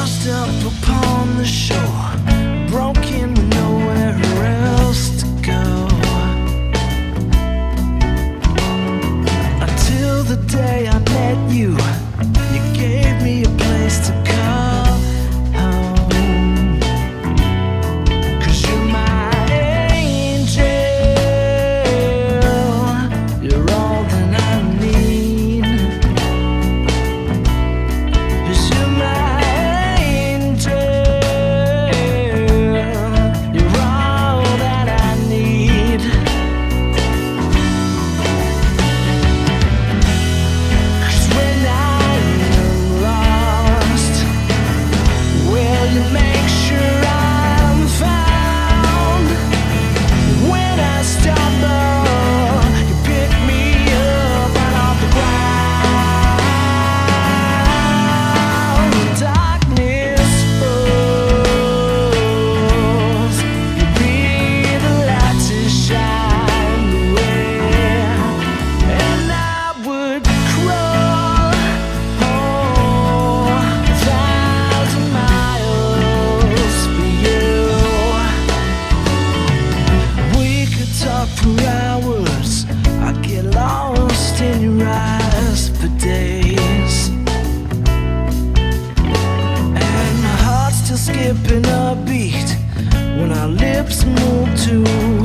tossed up upon the shore. lips move too.